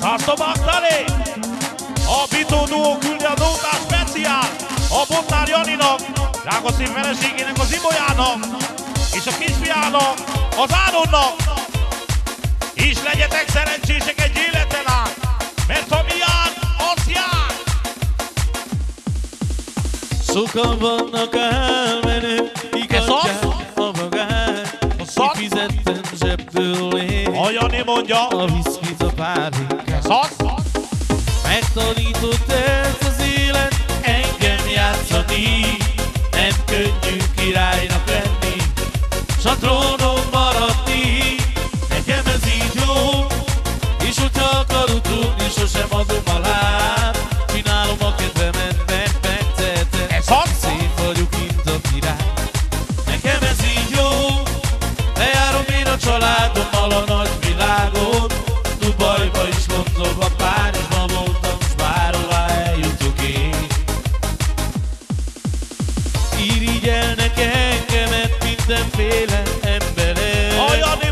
Tartobaktali! A Bitó Duó küldi a nótás speciál a Botnár Janinak, Rákoszi feleségének, az Ibolyának és a kisfiának, az Áronnak. És legyetek szerencsések egy életen át, mert ami jár, az jár. Sokan vannak elmenők, Ez az? ikadják a az? Kifizettem zsebből én A Jani mondja, a viszkit a pálinkát. ez az? Megtanított ez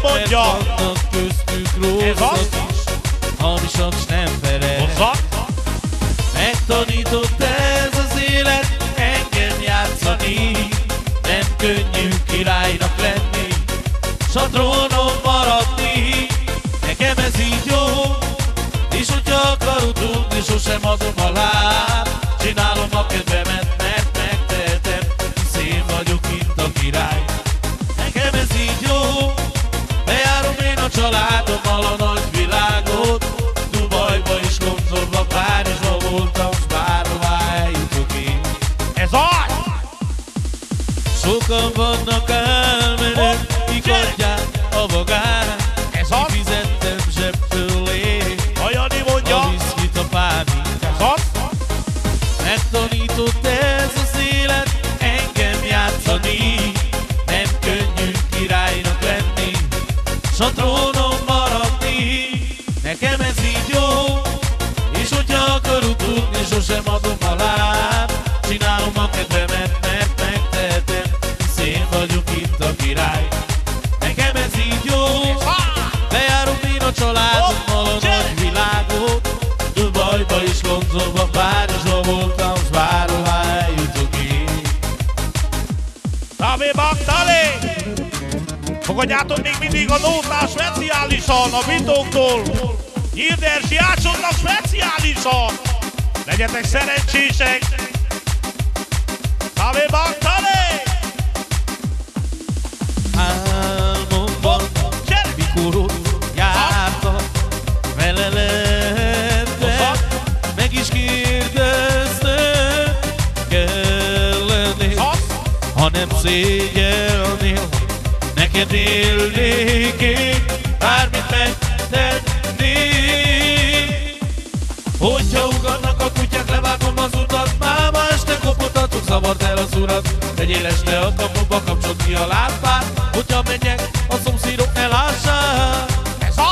mondja. Ez az? is Hamisak s nem perek Hozzá? Megtanított ez az élet engem játszani Nem könnyű királynak lenni S S a trónon maradni Nekem ez így jó. És hogyha akarod tudni Sosem adom a láb. Csinálom a kedvemet Mert megtehetem. Hisz én vagyok itt a király. Nekem ez így jó. Bejárom én a családommal a nagy világot. Dubajba és Londonba, Párizsba voltam bárhová eljutok én Tavi Baktali! Fogadjátok még mindig a nótás speciálisan a Vitóktól! Nyildersi Ácsonnak speciálisan! Legyetek szerencsések! Tavi Baktali! Álmomban mikor ott jártam Vele lettem Meg is kérdeztem Kell lenni Az? Ha nem szégyelnél Neked élnék én Bármit megtennék. Hogyha ugatnak a kutyák, levágom az utat Máma este kopotatok, zavart el az urat. Tegyél este a kapuba, kapcsold ki a lámpát Hogyha megyek, a szomszédok ne lássák Ez az!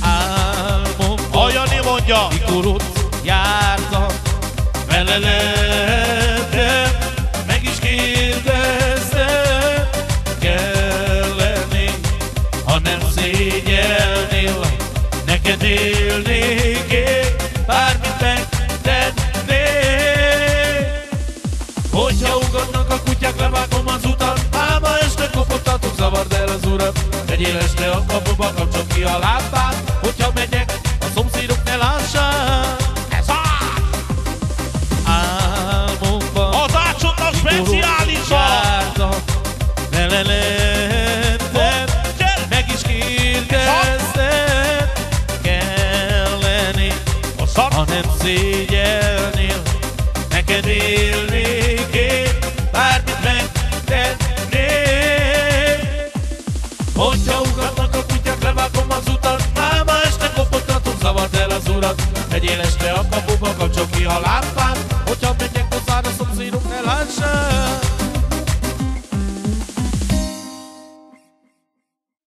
A Álmomban Jani mondja, mikor ott jártam, vele lettem, meg is kérdeztem, neked élnék én, bármit megtennék. Hogyha ugatnak a kutyák, levágom az utat, Álma este kopottatok, zavard el az urat. Tegyél este a kapuba, kapcsold ki a lámpát, szar! ha nem szégyelnél, neked élnék én, bármit megtennék. Hogyha ugatnak a kutyák, levágom az utat, máma este kopottatok, zavart el az urat. Tegyél este a kapuba, kapcsol ki a lámpát, hogyha megyek hozzád a szomszédok ne lássák.